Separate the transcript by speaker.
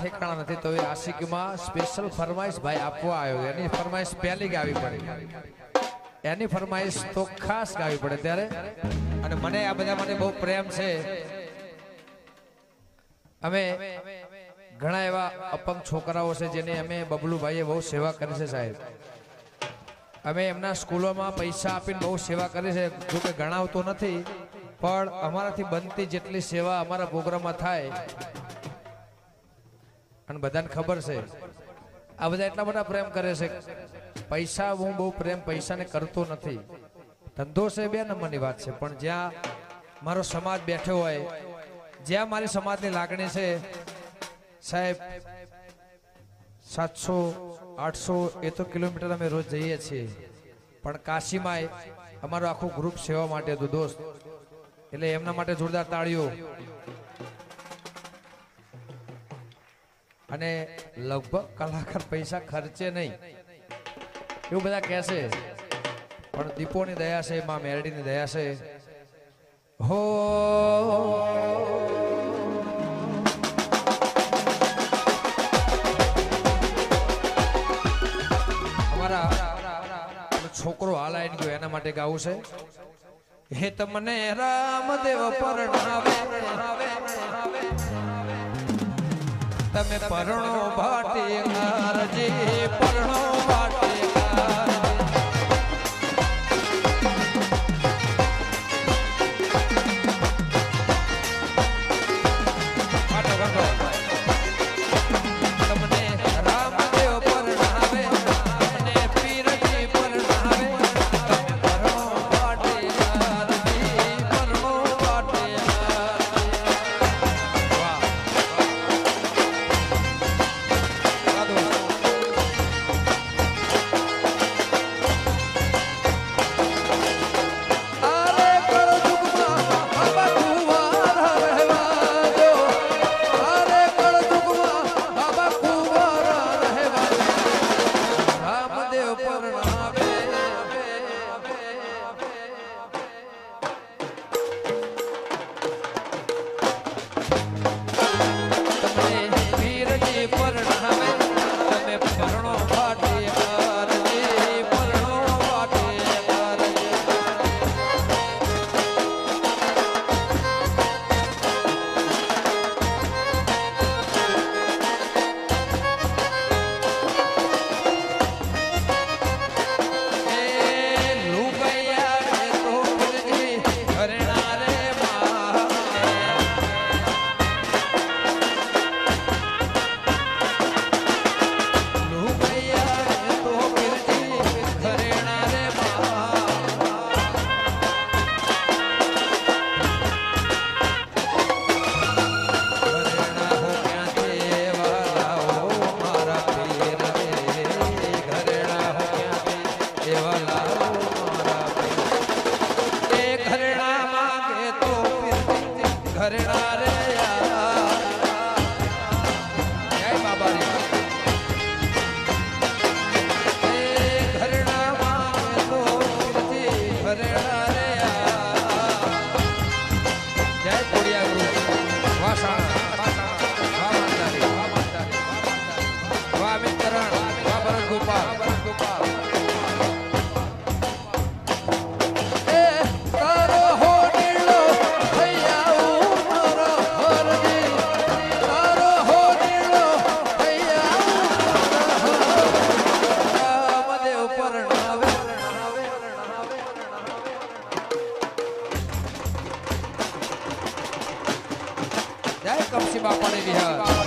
Speaker 1: ઠેકાણા નથી. તો એ આશિકમાં સ્પેશિયલ ફરમાઈશ ભાઈ આપવા આવ્યો એની ફરમાઈશ પહેલી ગાવી પડે. એની ફરમાઈશ તો ખાસ ગાવી પડે ત્યારે. અને મને આ બધા મને બહુ પ્રેમ છે. અમે ઘણા એવા અપંગ છોકરાઓ છે જેને અમે બબલુભાઈએ બહુ સેવા કરી છે સાહેબ. અમે એમના સ્કૂલોમાં પૈસા આપીને બહુ સેવા કરી છે. જો કે ગણાવતો નથી. પણ અમારાથી બનતી જેટલી સેવા અમારા પ્રોગ્રામમાં થાય અને બધાને ખબર છે. આ બધા એટલા બધા પ્રેમ કરે છે. પૈસા હું બહુ પ્રેમ પૈસાને કરતો નથી. ધંધો છે બે નંબરની વાત છે, પણ જ્યાં મારો સમાજ બેઠો હોય, જ્યાં મારી સમાજની લાગણી છે, સાહેબ, સાતસો, આઠસો એ તો કિલોમીટર અમે રોજ જઈએ છીએ. પણ કાશીમાં અમારું આખું ગ્રુપ સેવા માટે હતું, દોસ્ત. એટલે એમના માટે જોરદાર તાળીઓ. અને લગભગ કલાકાર પૈસા ખર્ચે નહીં. એવું બધા કહેશે પણ દીપોની દયા છે, માં મેરડીની દયા છે. હો છોકરો હાલ આવી ગયો, એના માટે ગાવું છે. હે તમને રામદેવ પરણાવે. તમે પરણો ભાટી અરજી પરણો da da da da કમસી બાપાની વિહાર